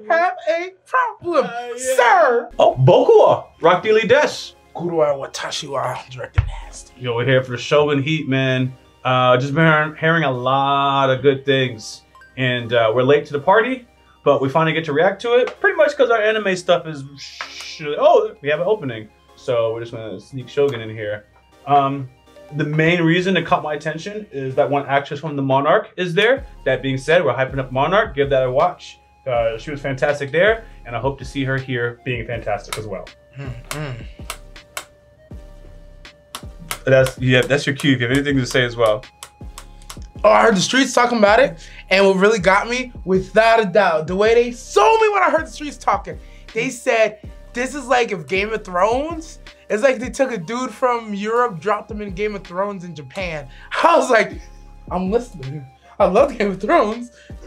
we have a problem, sir. Oh, Bokua, Rock D Lee Des. Guru Watashi wa Director Nasty. Yo, we're here for the Shogun Heat, man. Uh, just been hearing, hearing a lot of good things, and uh, we're late to the party, but we finally get to react to it. Pretty much because our anime stuff is. Sh- oh, we have an opening, so we're just gonna sneak Shogun in here. Um, the main reason it caught my attention is that one actress from the Monarch is there. That being said, we're hyping up Monarch. Give that a watch. Uh, she was fantastic there, and I hope to see her here being fantastic as well. Mm-hmm. That's yeah, that's your cue. If you have anything to say as well. Oh, I heard the streets talking about it, and what really got me, without a doubt, the way they sold me when I heard the streets talking. They said this is like if Game of Thrones. It's like they took a dude from Europe, dropped him in Game of Thrones in Japan. I was like, I'm listening. I love Game of Thrones.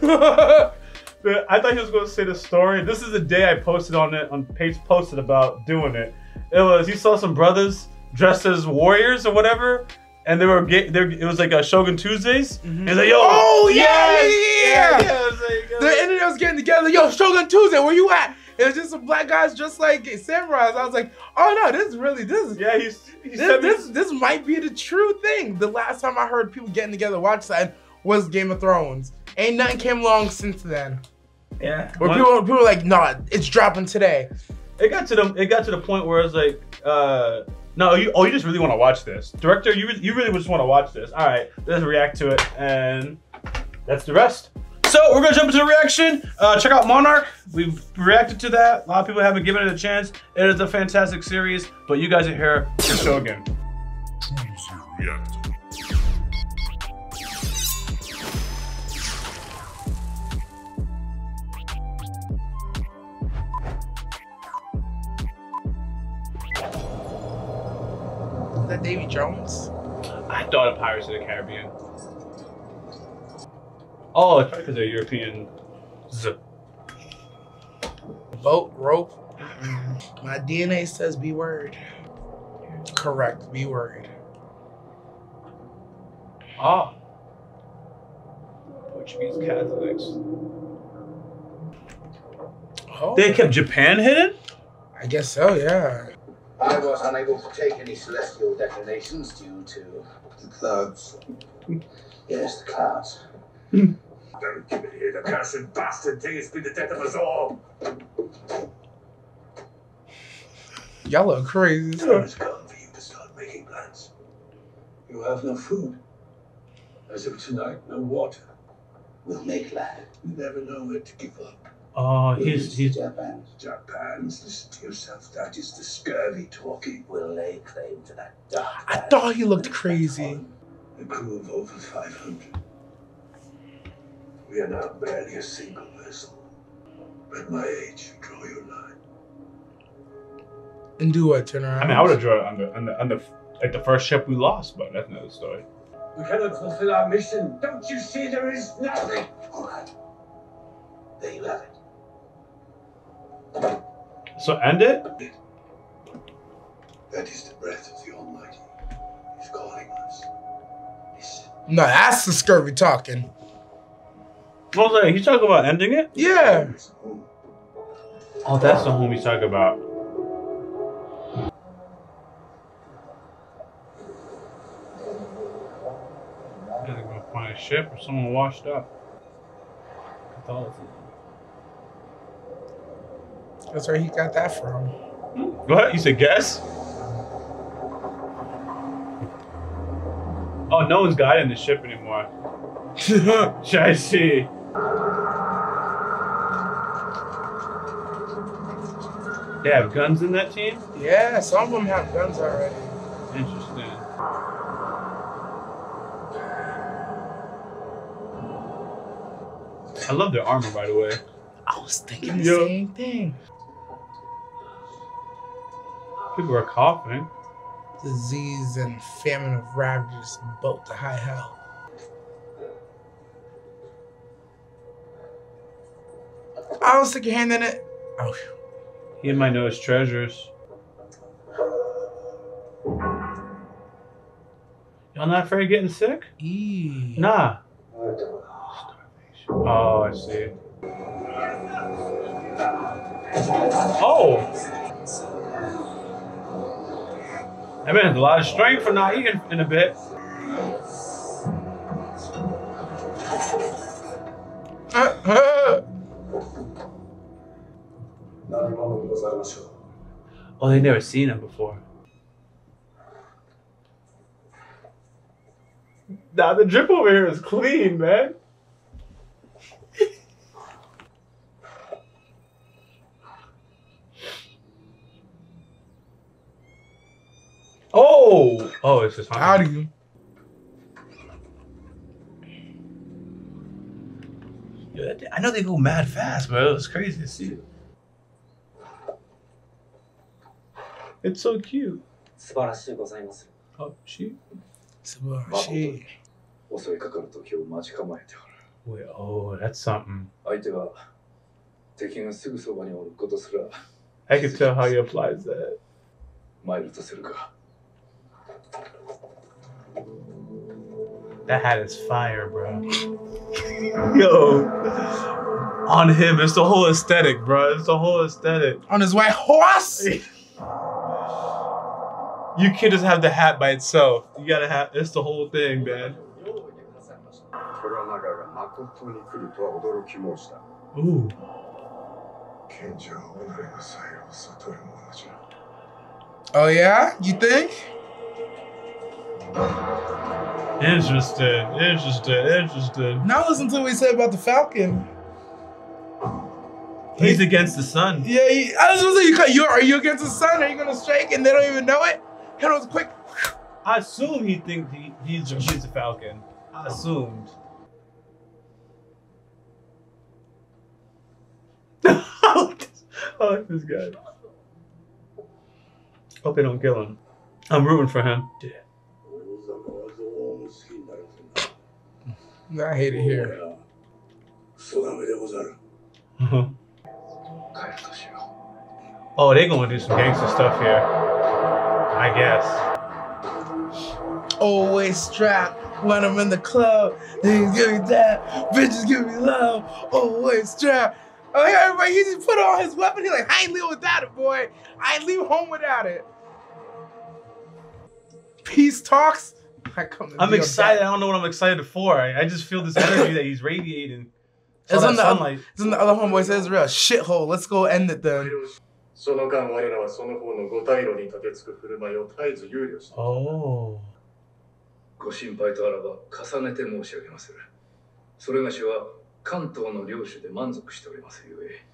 I thought he was going to say the story. This is the day I posted on it on page posted about doing it. It was you saw some brothers dressed as warriors or whatever, and they were they it was like a Shogun Tuesdays. And he's like, yo, Oh, yeah, yes, yeah, yeah. it was like- the internet was getting together. Yo, Shogun Tuesday, where you at? It was just some black guys just like samurais. I was like, oh no, this is really this is yeah, he's he this, this this might be the true thing. The last time I heard people getting together to watch that was Game of Thrones. Ain't nothing came along since then. Yeah. Where One- people people were like, nah, it's dropping today. it got to the it got to the point where it's like, uh, no, you oh you just really want to watch this, director. You re- you really just want to watch this. All right, let's react to it, and that's the rest. So we're gonna jump into the reaction. Uh, check out Monarch. We've reacted to that. A lot of people haven't given it a chance. It is a fantastic series, but you guys are here for Shogun. Is that Davy Jones? I thought of Pirates of the Caribbean. Oh, it's because they're European. Z- Boat, rope. My DNA says B word. Correct, B word. Ah. Portuguese Catholics. Oh, They kept Japan hidden? I guess so, yeah. I was unable to take any celestial declinations due to the clouds. Yes, the clouds. Don't give it here, the cursed bastard thing has been the death of us all. Y'all look crazy. The time has come for you to start making plans. You have no food. As of tonight, no water. We'll make land. You never know where to give up. Oh, We'll he's he's Japan. Japan's, listen to yourself. That is the scurvy talking. We'll lay claim to that dark. I thought he looked crazy. A crew of over 500. We are now barely a single vessel. At my age, you draw your line. And do what? Turn around. I mean I would have drawn it on the on the on the like the first ship we lost, but that's another story. We cannot fulfill our mission. Don't you see there is nothing? All right. There you have it. So end it? That is the breath of the Almighty. He's calling us. Listen. No, that's the scurvy talking. I was like, he's talking about ending it? Yeah. There is home. Oh, that's the home he's talking about. Gotta go find a ship or someone washed up. Catholicism. That's where he got that from. What? You said guess? Oh, no one's guiding the ship anymore. Should I see? They have guns in that team? yeah, some of them have guns already. Interesting. I love their armor, by the way. I was thinking the Yeah. same thing. People are coughing. Disease and famine of ravages both to high hell. I don't stick your hand in it. Oh. He might know his treasures. Y'all not afraid of getting sick? Eee. Nah. Oh, I see. Oh. That man's a lot of strength for not eating in a bit. oh, they never seen him before. Now nah, the drip over here is clean, man. oh, oh, it's just How do you? Yeah, I know they go mad fast, bro. It's crazy to see. It's so cute. 素晴らしいございます。 Oh, she. 素晴らしい。襲いかかる時を待ち構えておる。 Wait, oh, that's something. 相手が敵がすぐそばにおることすら I can tell how he applies that. 参るとするか。 That hat is fire, bro. Yo, on him, it's the whole aesthetic, bro. It's the whole aesthetic. On his white horse. you can't just have the hat by itself. You gotta have. It's the whole thing, man. Ooh. Oh yeah, you think? Interesting. Interesting. Interesting. Now listen to what he said about the Falcon. He's against the sun. Yeah, he, I was gonna say, you, cut- you are you against the sun? Are you gonna strike and they don't even know it? Hit him quick. I assume he thinks he, he's he's a falcon. I assumed. I like this guy. Hope they don't kill him. I'm rooting for him. 大 I hate it here. クソダメでござる oh, 帰るとしよ they gonna do some gangster stuff here. I guess. Always strapped when I'm in the club. Niggas give me that. Bitches give me love. Always strapped. Oh, yeah, everybody, he just put on his weapon. He's like, I ain't leave without it, boy. I ain't leave home without it. Peace talks. I come to I'm be on excited. I that. don't know what I'm excited for. I, I just feel this energy that he's radiating. It's All that on the sunlight. Then the other homeboy says, real shithole. Let's go end it then. その間我らはその方の五大路に立てつく振る舞いを絶えず憂慮した Oh. う。ご心配とあらば重ねて申し上げまする。それがしは関東の領主で満足しておりますゆえ、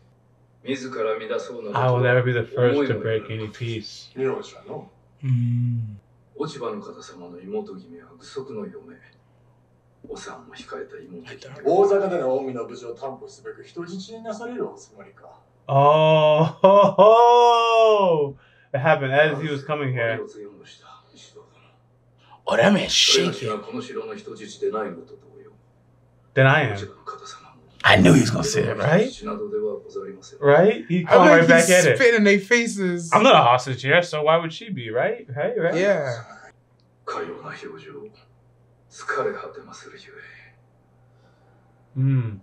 自ら乱そうなど I と will は never be the first 思い to も break よら any peace. 領主はの Mm. 落ち葉の方様の妹君は具足の嫁。お産も控えた妹君。大坂での近江の無事を担保すべく人質になされるおつもりか Oh, ho, ho. it happened as he was coming here. お強もした石堂殿 Oh, that man それがし shaking. はこの城の人質でないのと同様。Then I 落ち am. 葉の。I knew he was gonna say it, right? 人質などではござりません。 Right? He I come right like back he's at it. spitting in their faces. I'm not a hostage here, so why would she be, right? Right? Right? Yeah. かような表情。疲れ果てまするゆえ。 Mm.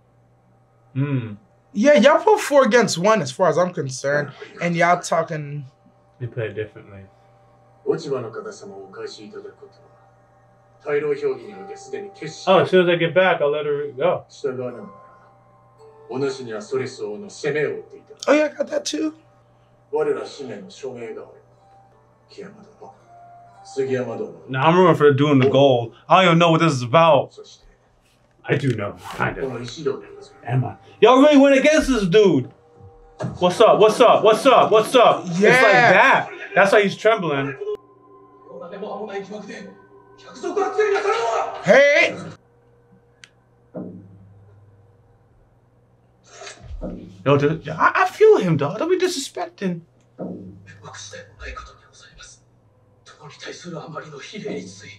Mm. Yeah, y'all put four against one as far as I'm concerned. And y'all talking They play it differently. 落ち葉の方様をお返しいただくことは大老評議においてすでに決し Oh, as soon as I get back, I'll let her go. 従わながら お主にはストレス王の攻めを追っていた Oh yeah, I got that too. 我ら使命の署名がおる木山殿杉山殿 Now I'm rooting for doing the gold. I don't even know what this is about. そして I do know, kind こ of. の石堂でござる Am I? Y'all really went against this dude. What's up? What's up? What's up? What's up? It's like Yeah. that. That's why he's trembling. 何も間もない疑惑で百族発言なさるのは Hey! Yo, dude, I, I feel him, dog. Don't be disrespecting. 惑してもないことにございます。殿に対するあまりの非礼につい。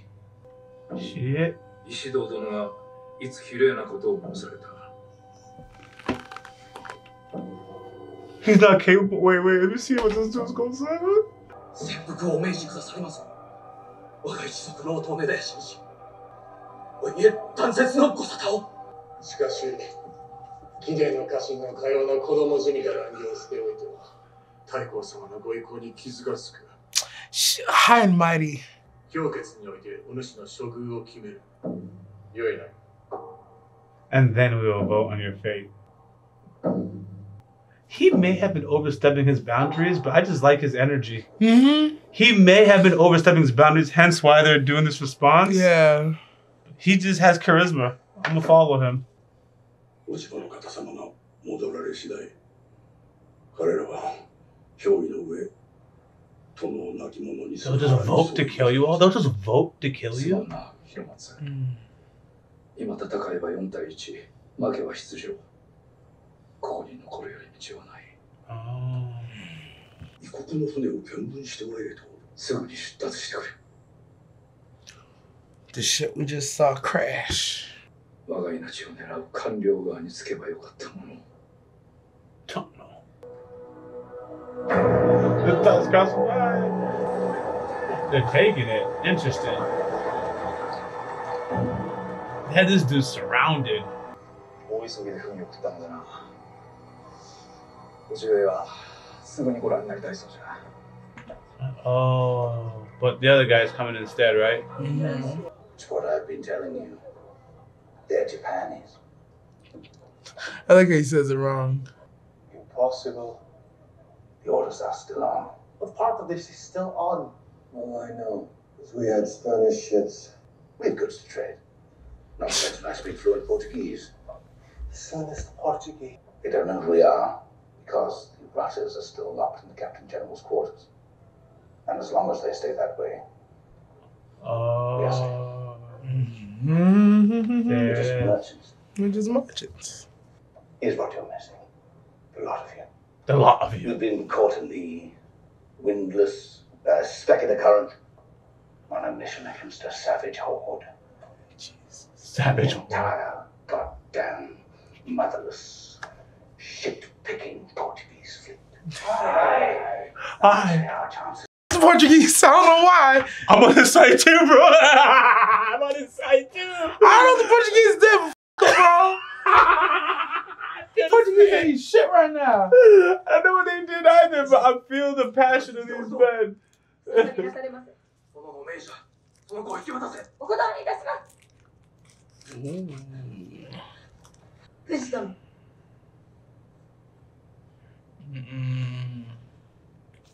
Shit. 石堂殿がいつ綺麗なことを申された He's not capable. Wait, wait. Let me see what this dude's gonna say. 切腹をお命じくださります。我が一族の乙女で信じ。おいえ断絶のご沙汰を。しかし貴殿の家臣のかような子供じみた乱行を捨ておいては太閤様のご意向に傷がつく Sh- High and mighty. 評決においてお主の処遇を決めるよいな And then we will vote on your fate. He may have been overstepping his boundaries, but I just like his energy. Mm-hmm. He may have been overstepping his boundaries, hence why they're doing this response. Yeah. He just has charisma. I'm gonna follow him. 落ち葉の方様が戻られ次第彼らは評議の上殿を亡き者に They'll just vote to kill you all? They'll just vote to kill you? んな広松 Mm. 今戦えば4対1負けは出場ここに残るより道はない Oh. 異国の船を見分してまいれとすぐに出立してくれ The shit we just saw crash. 我が命を狙う官僚側につけばよかったものを Don't know. The thoughts cross my mind. They're taking it. Interesting. They had this dude surrounded. 大急ぎで文を送ったのだな叔父上はすぐにご覧になりたいそうじゃ Oh, but the other guy's coming instead, right? Mm. It's what I've been telling you. They're Japanese. I like how he says it wrong. Impossible. The orders are still on. But part of this is still on? Well, I know. If we had Spanish ships, We've goods to trade. Not to mention I speak fluent Portuguese. Son is the Portuguese. They don't know who we are because the Russians are still locked in the Captain General's quarters. And as long as they stay that way, Oh. Mm-hmm. we're just merchants. We're just merchants. Here's what you're missing. A lot of you. A lot of you. You've been caught in the windless uh, speck of the current on a mission against a savage horde. Savage. Entire goddamn motherless, shit-picking Portuguese fleet. Aye. Our chances. Portuguese. I don't know why. I'm on his side too, bro. I'm on his side too. I don't know the Portuguese did, bro. Portuguese ain't shit right now. I don't know what they did either, but I feel the passion of these men. Wisdom. Mm.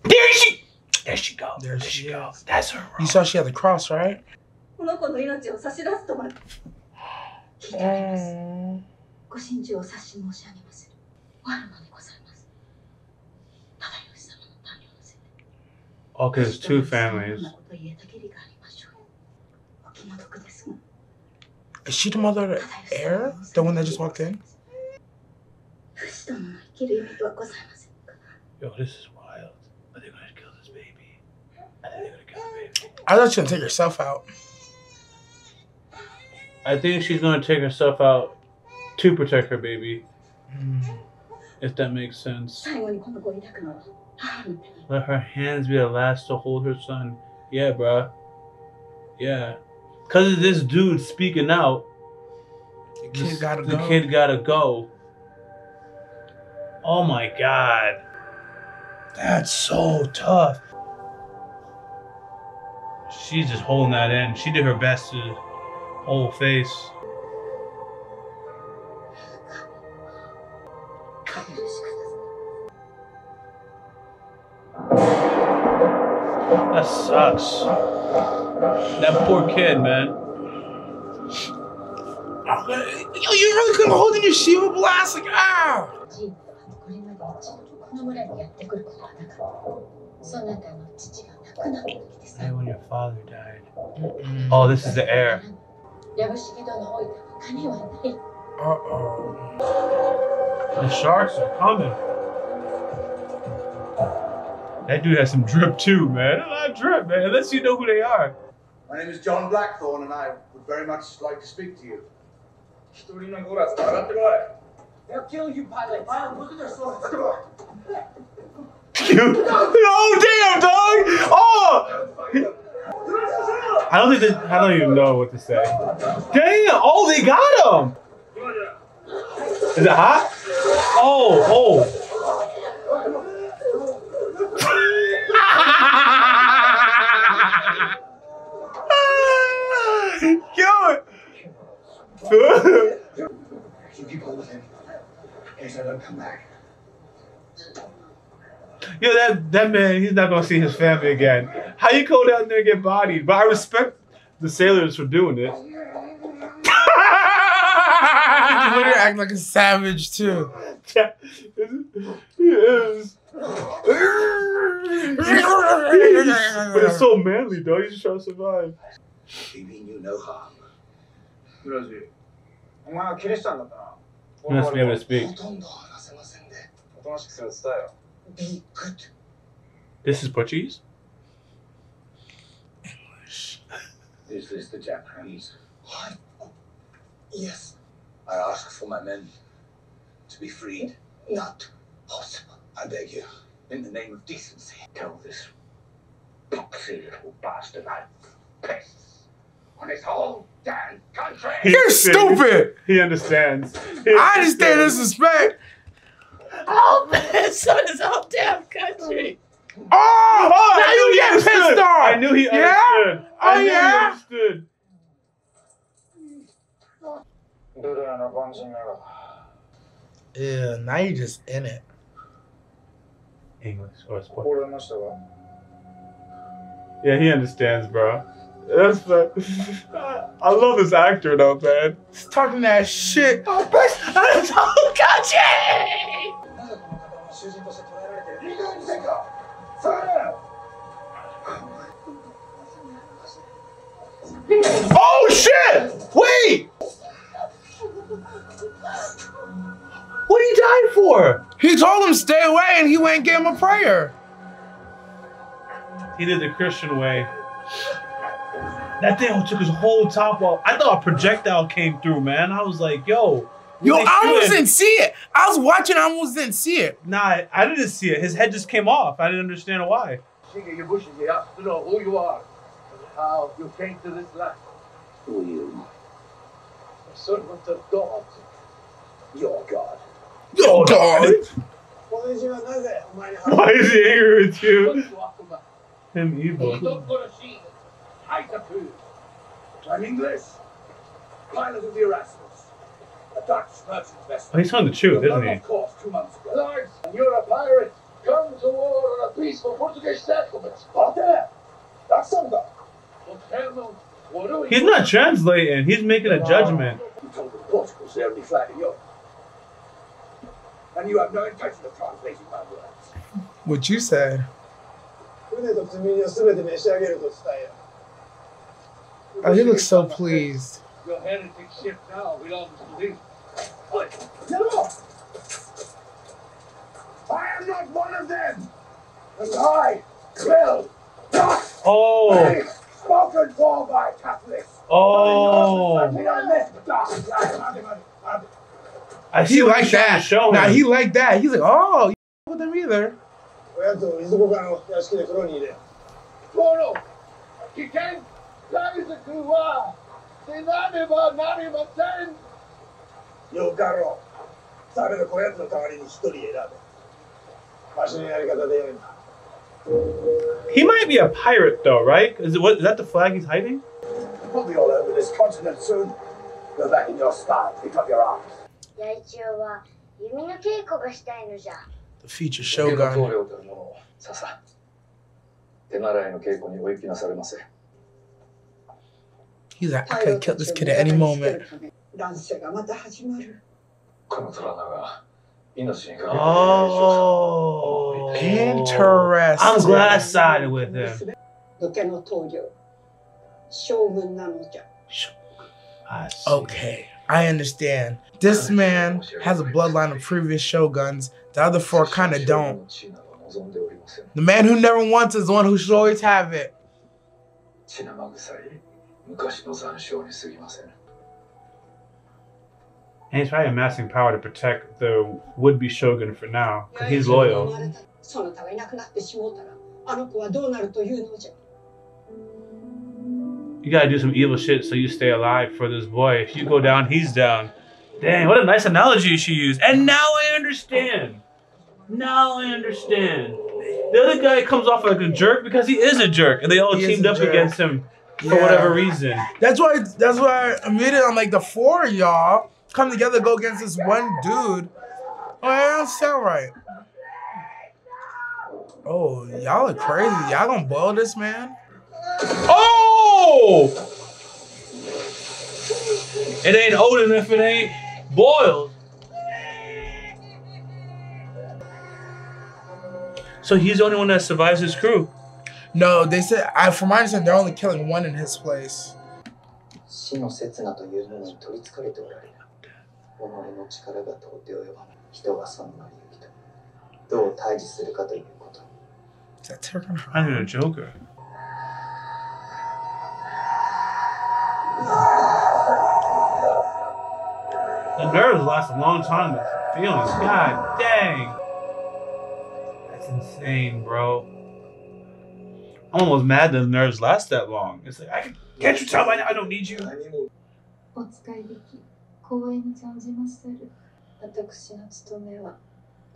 There she. There she goes. There she goes. is. That's her. You saw she had the cross, right? この子の命を差し出すとまで。聞いております。ご心中を察し申し上げまする。おあるのでございます。ただ吉様の民を乗せて。 Oh, because it's two families. そんなこと言えたきりがありましょう。お気の毒ですが。 Is she the mother of the heir? The one that just walked in? 藤殿の生きる意味とはございませんか。 Yo, this is I thought she was gonna take herself out. I think she's gonna take herself out to protect her baby. Mm. If that makes sense. Let her hands be the last to hold her son. Yeah, bruh. Yeah. Cause of this dude speaking out. The kid this, gotta the go. kid gotta go. Oh my god. That's so tough She's just holding that in. She did her best to hold face. お許しください。 That sucks. That poor kid, man. Yo, you really couldn't hold in your shield blast? Like, ah! ジーンとはこれまで一度もこの村にやってくることはなかった。そなたの父が When your father died. Oh, this is the heir. Uh-oh. The sharks are coming. That dude has some drip too, man. A lot of drip, man. Unless you know who they are. My name is John Blackthorne, and I would very much like to speak to you. They'll kill you, pilot. Pilot, look at their swords. oh damn, dog! Oh! I don't think I don't even know what to say. Damn! Oh, they got him! Is it hot? Oh, Yo, oh. You keep hold of him. In case I don't come back. That that man, he's not gonna see his family again. How you go down there and get bodied? But I respect the sailors for doing it. you later act like a savage too. Yeah. But it's so manly though, he's just trying to survive. She mean you no harm. 그러지. 엄마가 키레스 안 났다. You must be able to speak. Be good. This is Portuguese? English. Is this the Japanese? What? Yes. I ask for my men to be freed. Not possible. I beg you, in the name of decency, tell this poxy little bastard I piss on his whole damn country. You're stupid. He understands. He I understand disrespect all Minnesota's all damn country. Oh, oh now you get pissed off. I knew he yeah? understood. Oh, I knew yeah? he understood. Yeah, now you just in it. English or Spanish. Yeah, he understands, bro. That's like, I love this actor though, man. He's talking that shit. Oh, bitch, I told you. Oh shit! Wait! What did he die for? He told him stay away, and he went and gave him a prayer. He did the Christian way. That thing took his whole top off. I thought a projectile came through, man. I was like, yo. Yo, when they I almost didn't see it. I was watching, I almost didn't see it. Nah, I didn't see it. His head just came off. I didn't understand why how you came to this land. Who are you? A servant of God. Your God. Your God? Why is he not know that? Why is he angry with you? Him evil. I'm English. Pilot of the Erasmus. A Dutch merchant vessel. Oh, he's telling the truth, isn't he? Of course, two months ago. Lords, and you're a pirate. Come to war on a peaceful Portuguese settlement. Out there? That's something. He's not translating. He's making a judgment. He told the only flag in Europe. And you have no intention of translating my words. What you said. Oh, he looks so pleased. Your heretic ship now belongs to these. No! I am not one of them! And I will not! Oh! spoken for by Catholics. Oh. I he liked that. Now Nah, he liked that. He's like, oh, you with them either. Yo, Carlo, He might be a pirate though, right? Is it what is that the flag he's hiding? We'll be all over this continent soon. Go back in your style, pick up your arms. 八一郎は弓の稽古がしたいのじゃ。 The future 家の棟 shogun. 梁たる者をささ手習いの稽古にお行きなされませ He's like, I could kill this kid at any moment. 乱世がまた始まる。この虎名が 命にかける Oh. Interesting. I'm glad I sided with him. 武家の棟梁、将軍なのじゃ。 I see. Okay, I understand. This man has a bloodline of previous shoguns. The other four kind of don't. 地など望んでおりません The man who never wants is the one who should always have it. 血生臭い昔の残照に過ぎません and he's probably amassing power to protect the would be shogun for now, because he's loyal. You gotta do some evil shit so you stay alive for this boy. If you go down, he's down. Dang, what a nice analogy she used. And now I understand. Now I understand. The other guy comes off like a jerk because he is a jerk, and they all he teamed up jerk. against him for yeah. whatever reason. That's why. That's why immediately I'm like the four y'all come together to go against this one dude. Oh, that don't sound right. Oh, y'all are crazy. Y'all gonna boil this man? Oh! It ain't Odin if it ain't boiled. So he's the only one that survives his crew. No, they said. I, from my understanding, they're only killing one in his place. 己の力が到底及ばない人がその成り行きとどう対峙するかということ Is that Terran? I need a Joker. The nerves last a long time with feelings. God dang. That's insane, bro. I'm almost mad that the nerves last that long. It's like, I can, can't you tell by now I don't need you? お使いでき光栄に存じまする私の務めは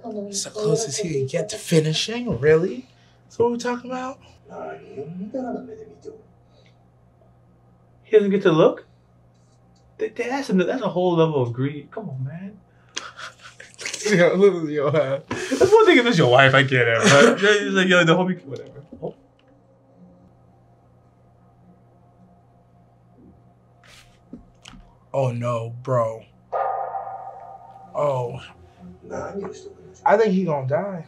殿に It's the closest he can get to finishing. Really? That's what we're talking about. 何を見たらな目で見ておる He doesn't get to look? That- That's a, that's a whole level of greed. Come on, man. yo, literally, yo, uh, That's one thing if it's your wife, I get it. But it's like, yo, the homie, whatever. oh no, bro. Oh. I. I think he gonna die.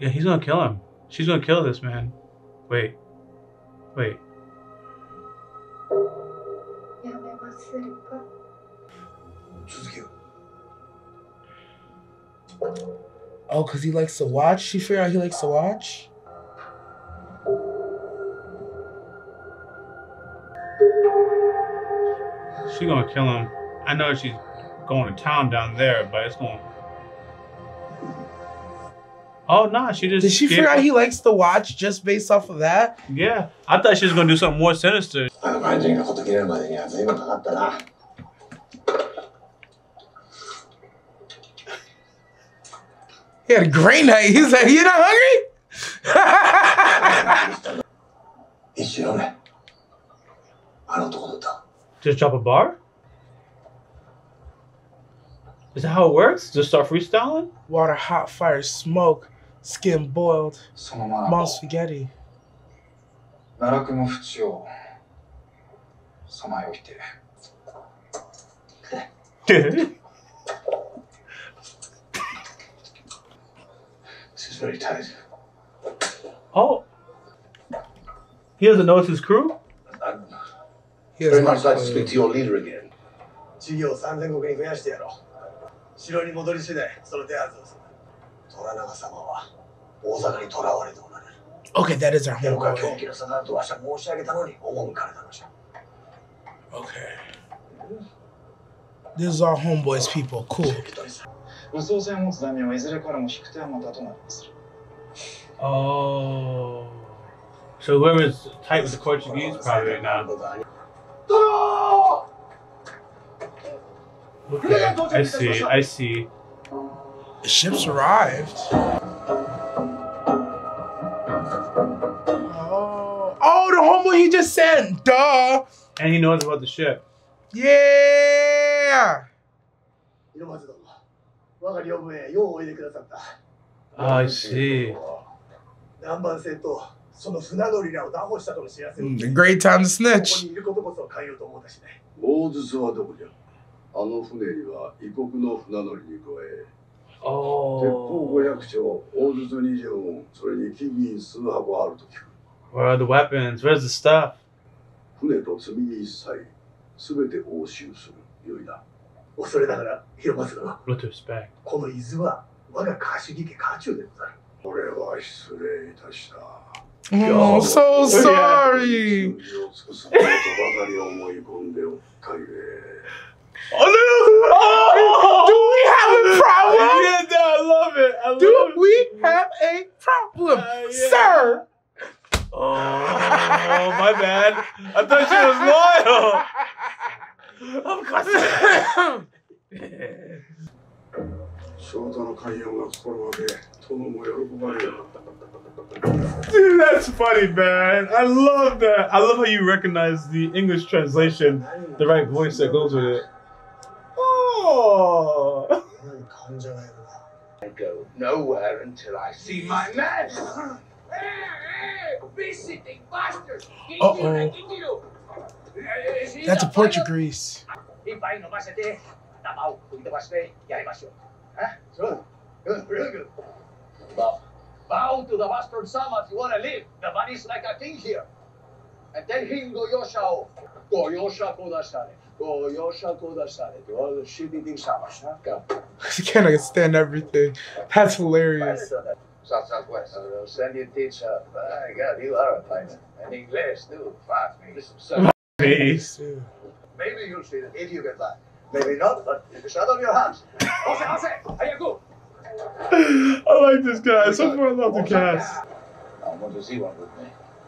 Yeah, he's gonna kill him. She's gonna kill this man. Wait. Wait. Oh, because he likes to watch? She figured out he likes to watch? She's gonna kill him. I know she's going to town down there, but it's gonna. Oh no, nah, she just did. She figure out he likes to watch just based off of that. Yeah, I thought she was gonna do something more sinister. He had a great night. He said, like, "You not hungry?" Just drop a bar? Is that how it works? Just start freestyling? Water, hot fire, smoke, skin boiled, mom spaghetti. this is very tight. Oh. He doesn't notice his crew? I'm Very no much like to clue. speak to your leader again 事業を3000石に増やしてやろう城に戻り次第その手はずをする虎長様は大坂に囚われておられる Okay, that is our 手岡狂 homeboy. 気の沙汰とわしは申し上げたのに赴かれたのじゃ Okay. This is our homeboys people. Cool. 武装船を持つ大名はいずれからも引く手はまたとなります Oh. So whoever's tight with the Portuguese probably right now. Okay, I see, I see. The ship's arrived. Oh, oh, the homo he just sent, duh. And he knows about the ship. Yeah. Ah, I see. Mm, great time to snitch. あの船には異国の船乗りに加え鉄砲 Oh. 500丁大筒20門それに金銀数箱あると聞く Where are the weapons? Where's the stuff? 船と積み荷一切すべて押収するよいな恐れながら広松殿 With respect. この伊豆は我が家主義家家中でござるこれは失礼いたした Oh, I'm so sorry. を尽くすことばかり思い込んでおったゆえ Oh, Do we have a problem? Yeah, no, I love it. I love Do it. we have a problem, Uh, yeah. sir? Oh, my bad. I thought she was loyal. Of course. 翔太の寛容が心分け殿も喜ばれる Dude, that's funny, man. I love that. I love how you recognize the English translation, the right voice that goes with it. Oh. I go nowhere until I see my man. Visiting bastards. Uh oh. That's a Portuguese. Bow to the bastard Sama if you want to live. The body's like a king here. And then him Goyosha. Goyosha Kodashare. Goyosha kodashare. To all the shitty things samas, huh? Go. I can't understand everything. That's hilarious. South Southwest. I'll send you teacher. My God, you are a pilot. And English too. Fast. Listen, sir. Peace. Maybe you'll see it if you get back. Maybe not, but it's shut on your hands. Jose, Jose, how you go? I like this guy. So far, I love the cast. I want to see one with me.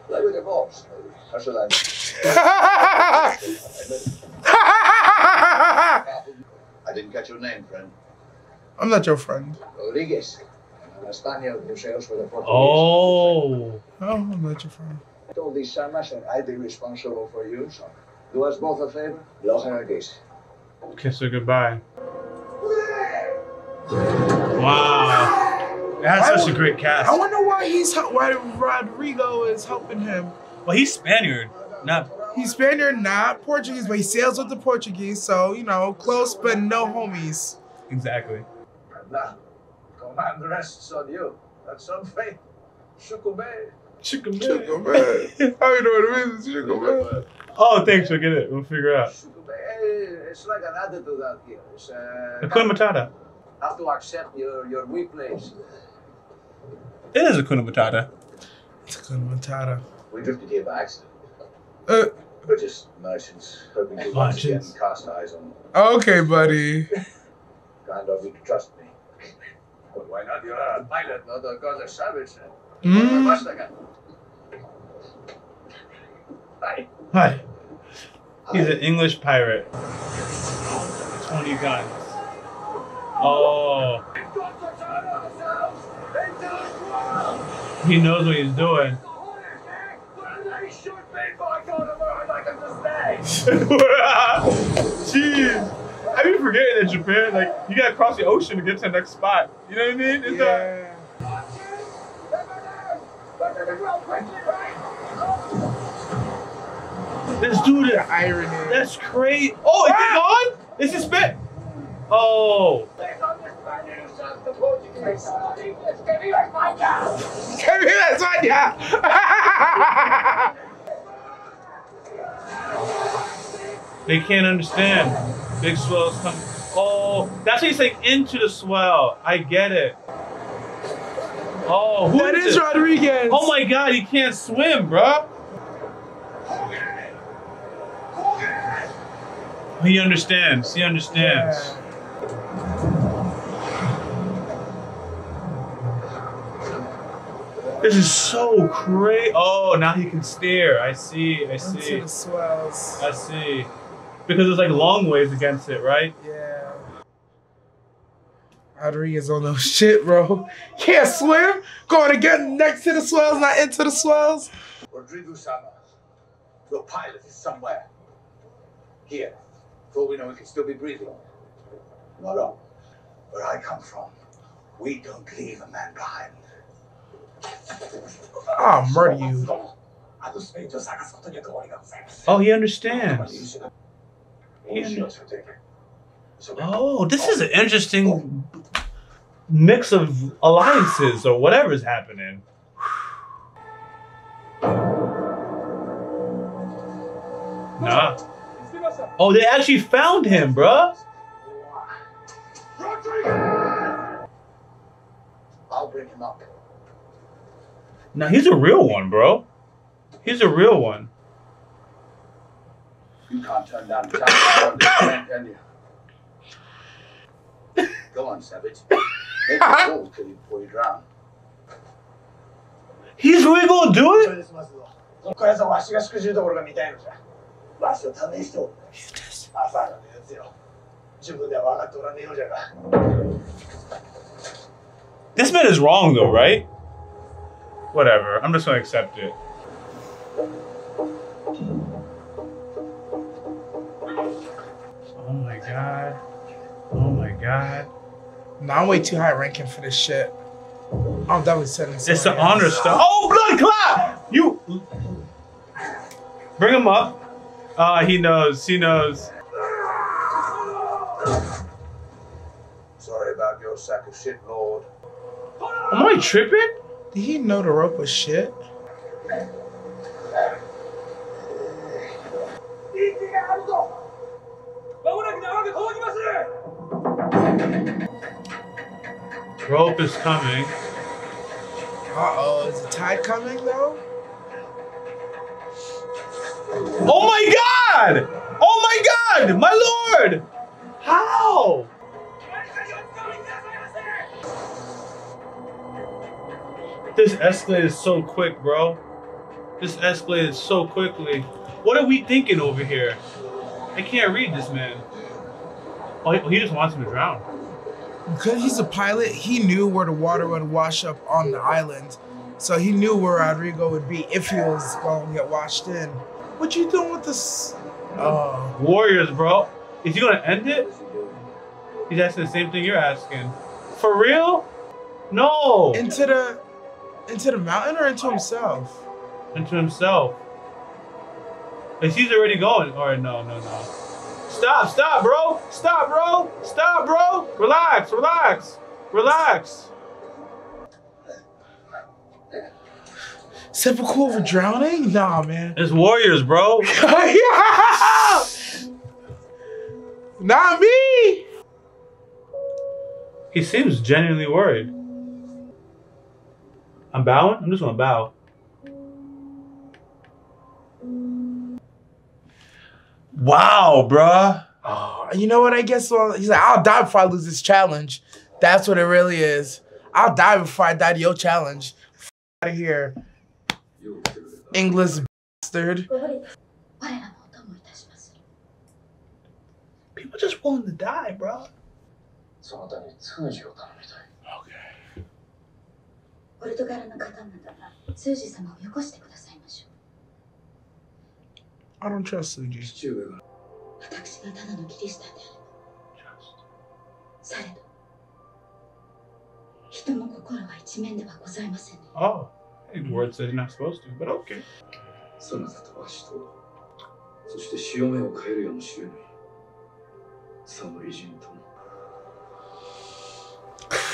Play with the balls, maybe. How should I? I didn't catch your name, friend. I'm not your friend. Rodriguez. I'm a Spaniard who sails for the Portuguese. Oh. Oh, I'm not your friend. I told these Samas that I'd be responsible for you, so do us both a favor. Blow her a kiss. Kiss her goodbye. Wow. It has such a great cast. I wonder why he's why Rodrigo is helping him. Well, he's Spaniard, not. He's Spaniard, not Portuguese, but he sails with the Portuguese, so you know, close but no homies. Exactly. Now, command rests on you. That's something. Shukube. Sugar man. How you know what it means? Sugar. Oh, thanks. We'll get it. We'll figure it out. Shukube. It's like an attitude out here. It's uh, Hakuna Matata. have to accept your, your weak place. It is Hakuna Matata. It's a good Matata. We drifted here by accident. Uh, We're just merchants hoping to once again cast eyes on okay, buddy. kind of you to trust me. Well, why not? You're a pilot, not a god of savage. Mm. Must again. Hi. Hi. He's an English pirate. 20 guns. Oh. He knows what he's doing. Jeez. I be forgetting that Japan, like, you gotta cross the ocean to get to the next spot. You know what I mean? It's uh, Yeah. not, this dude is irony. That's crazy. Oh, is he ah! gone? Is he spit? Oh. Give me that Sonya! They can't understand. Big swells coming. Oh, that's what he's saying. Into the swell. I get it. Oh, who That is it? Rodriguez. Oh my God, he can't swim, bro. He understands. He understands. This is so crazy. Oh, now he can steer. I see. I see. Into the swells. I see. Because it's like long waves against it, right? Yeah. Rodriguez don't know shit, bro. Can't swim. Going to get next to the swells, not into the swells. Rodrigo Sama, your pilot is somewhere. Here. For all we know, he can still be breathing. Not on. Where I come from, we don't leave a man behind. I'll murder you. Oh, he understands. He under oh, this is an interesting mix of alliances or whatever is happening. Nah. Oh, they actually found him, bruh. I'll bring him up. Now he's a real one, bro. He's a real one. You can't turn down the challenge, can you? Go on, savage. Make it cold till you before you drown. He's really gonna do そ it? れですますぞこれぞわしがしくじるところが見たいのじゃわしを試しておく浅はかなやつよ自分では分かっておらねえようじゃが This man is wrong though, right? Whatever. I'm just gonna accept it. Oh my god. Oh my god. Nah, I'm way too high ranking for this shit. I'm definitely sending It's the honor stuff. Oh, blood clot! You bring him up. Uh, he knows. He knows. Sorry about your sack of shit, Lord. Am I tripping? Did he know the rope was shit? Rope is coming. Uh oh, is the tide coming though? Oh my god! Oh my god! My lord! How? This escalated so quick, bro. This escalated so quickly. What are we thinking over here? I can't read this man. Oh, he, oh, he just wants him to drown. Because he's a pilot, he knew where the water would wash up on the island. So he knew where Rodrigo would be if he was going to get washed in. What you doing with this? Oh. Warriors, bro. Is he gonna end it? He's asking the same thing you're asking. For real? No. Into the into the mountain or into himself? Into himself. Is he's already going? All right, no, no, no. Stop, stop, bro. Stop, bro. Stop, bro. Relax, relax, relax. Seppuku over drowning? Nah, man. It's warriors, bro. yeah! Not me! He seems genuinely worried. I'm bowing? I'm just gonna bow. Wow, bruh. Oh, you know what? I guess well, he's like, I'll die before I lose this challenge. That's what it really is. I'll die before I die to your challenge. F out of here. English bastard. People just willing to die, bro. ポルトガルの方なら通詞様をよこしてくださいましょ I don't trust Suji. 父上が。う私がただのキリシタンであれば。されど。人の心は一面ではございませんね。Oh, hey, word says you're not supposed to, but okay. そなたとわしとそして潮目を変えるやもしれない。さの偉人とも。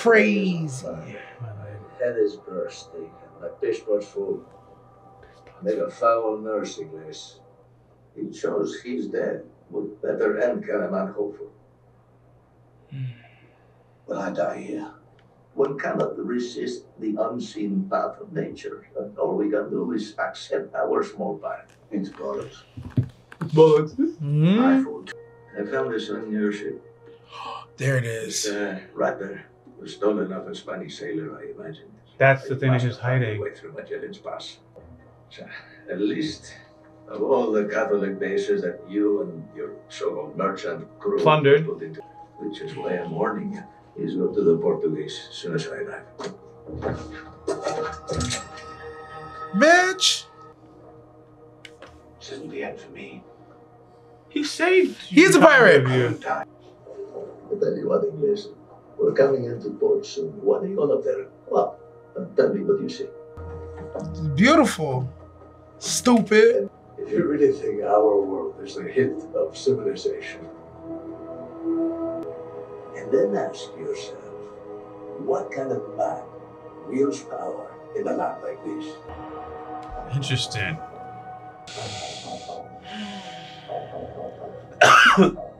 Crazy. Head is bursting and my fishpot's full. I make a foul nursing this. He shows he's dead. What better end can a man hope for? When I die here, one cannot resist the unseen path of nature. And all we can do is accept our small part. It's bollocks. Bullets. My fault. I found this on your ship. There it It's uh, right there. It was stolen off a Spanish sailor, I imagine. That's the thing that Must he's have hiding. their Way through Magellan's Pass. So, at least of all the Catholic bases that you and your so-called merchant crew Plundered. put into, which is why I'm warning you. Please go to the Portuguese as soon as I arrive. Bitch! This isn't the end for me. He saved. you. He's a pirate. Time. I'll tell you what, English. We're coming into port soon. What are you all up there? Well, tell me what you see. Beautiful. Stupid. If you really think our world is a hint of civilization, And then ask yourself, what kind of man wields power in a land like this? Interesting.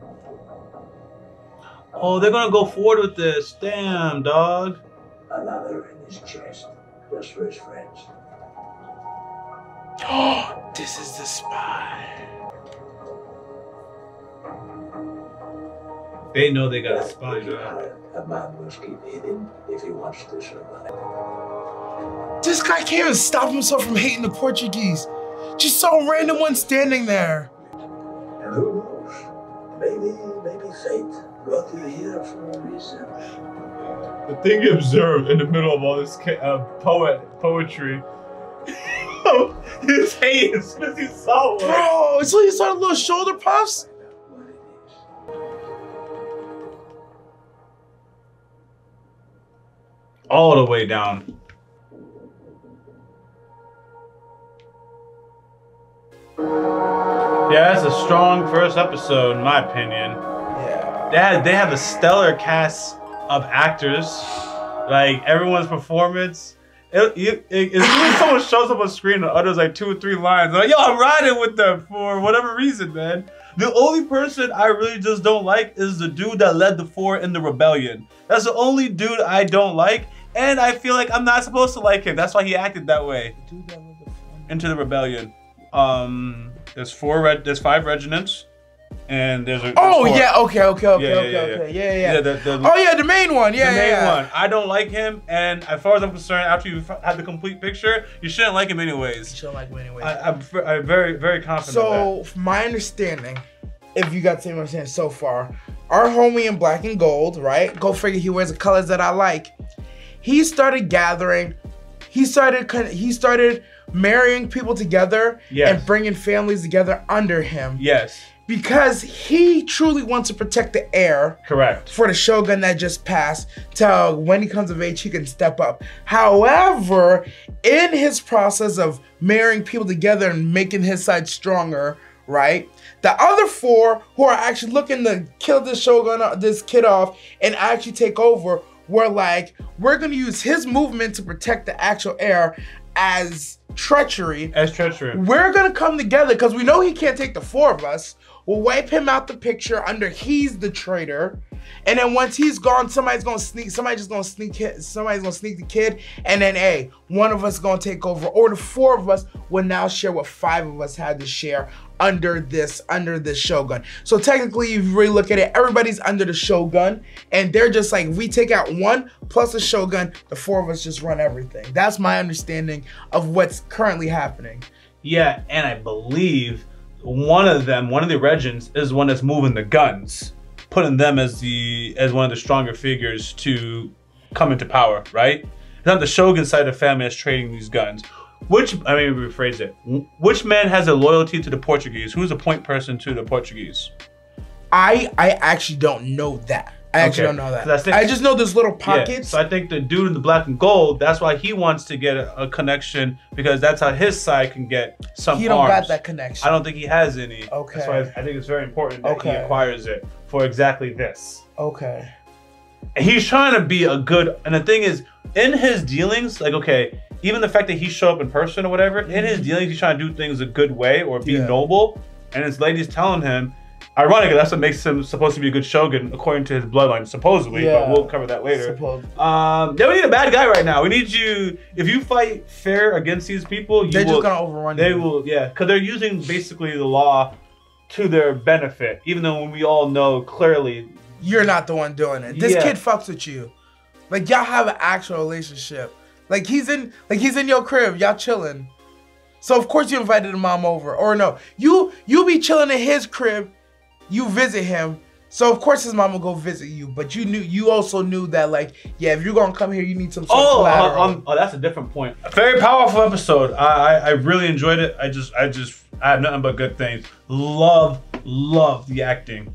oh, they're gonna go forward with this. Damn, dog. Another in his chest, just for his friends. Oh, this is the spy. They know they got a spy, dog. A man must keep hidden if he wants to survive. this guy can't even stop himself from hating the Portuguese. Just saw a random one standing there. And who knows? Maybe, maybe fate brought you here for a reason. The thing you observe in the middle of all this ca- uh, poet poetry, his hate as soon as he saw one. Bro, so you saw the little shoulder puffs? all the way down. Yeah, that's a strong first episode, in my opinion. They had, they have a stellar cast of actors. Like everyone's performance. It, it, it, as soon as someone shows up on screen and utters like two or three lines, like, yo, I'm riding with them for whatever reason, man. The only person I really just don't like is the dude that led the four in the rebellion. That's the only dude I don't like, and I feel like I'm not supposed to like him. That's why he acted that way. Into the rebellion. Um, there's four red. There's five regiments, and there's a. Oh there's yeah, okay, okay, okay, Yeah, yeah, okay, yeah, okay, yeah, yeah. Yeah, the- the- oh yeah, the main one, yeah, the main yeah, yeah. one. I don't like him, and as far as I'm concerned, after you have the complete picture, you shouldn't like him anyways. You shouldn't like him anyways. I, I'm, v- I'm very, very confident. So, from my understanding, if you got the same understanding so far, our homie in black and gold, right? Go figure, he wears the colors that I like. He started gathering. He started. He started marrying people together Yes. and bringing families together under him. Yes, Because he truly wants to protect the heir correct. for the shogun that just passed till when he comes of age he can step up however in his process of marrying people together and making his side stronger right the other four who are actually looking to kill this shogun uh, this kid off and actually take over were like we're gonna use his movement to protect the actual heir as treachery As treachery. we're gonna come together because we know he can't take the four of us. We'll wipe him out the picture under he's the traitor. And then once he's gone, somebody's gonna sneak, somebody's just gonna sneak hit, somebody's gonna sneak the kid, and then hey, one of us gonna take over. Or the four of us will now share what five of us had to share under this, under this shogun. So technically, if you really look at it, everybody's under the shogun, and they're just like, we take out one plus the shogun, the four of us just run everything. That's my understanding of what's currently happening. Yeah, and I believe one of them, one of the regents, is the one that's moving the guns, putting them as the as one of the stronger figures to come into power. Right? It's not the shogun side of the family that's trading these guns. Which I mean, rephrase it. Which man has a loyalty to the Portuguese? Who's a point person to the Portuguese? I I actually don't know that. I actually Okay. don't know that. I think- I just know there's little Yeah, pockets. So I think the dude in the black and gold, that's why he wants to get a, a connection because that's how his side can get some He don't arms. got that connection. I don't think he has any. Okay. That's why I think it's very important that he acquires it for exactly this. Okay. And he's trying to be a good, and the thing is, in his dealings, like okay, even the fact that he showed up in person or whatever, in his mm-hmm. dealings, he's trying to do things a good way or be Yeah. noble. And his lady's telling him, ironically, that's what makes him supposed to be a good shogun according to his bloodline, supposedly. Yeah. But we'll cover that later. Suppose- Um, yeah, we need a bad guy right now. We need you. If you fight fair against these people, you They're will, just gonna overrun They you. will, yeah, because they're using basically the law to their benefit. Even though we all know clearly, You're not the one doing it. This Yeah. kid fucks with you. Like y'all have an actual relationship. Like he's in like he's in your crib, y'all chilling. So of course you invited the mom over. Or no, you you be chilling in his crib, you visit him. So of course his mom will go visit you. But you knew you also knew that like, yeah, if you're gonna come here, you need some sort of oh, collateral. uh, um, oh, that's a different point. A very powerful episode. I, I, I really enjoyed it. I just, I just, I have nothing but good things. Love, love the acting.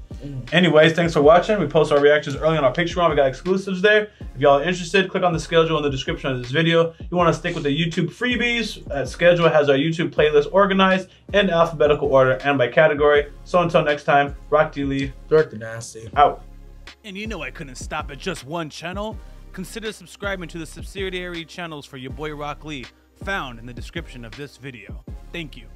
Anyways, thanks for watching. We post our reactions early on our Patreon. We got exclusives there. If y'all are interested, click on the schedule in the description of this video. You want to stick with the YouTube freebies. Uh, schedule has our YouTube playlist organized in alphabetical order and by category. So until next time, Rock D Lee. the Nasty. Out. And you know I couldn't stop at just one channel. Consider subscribing to the subsidiary channels for your boy Rock Lee, found in the description of this video. Thank you.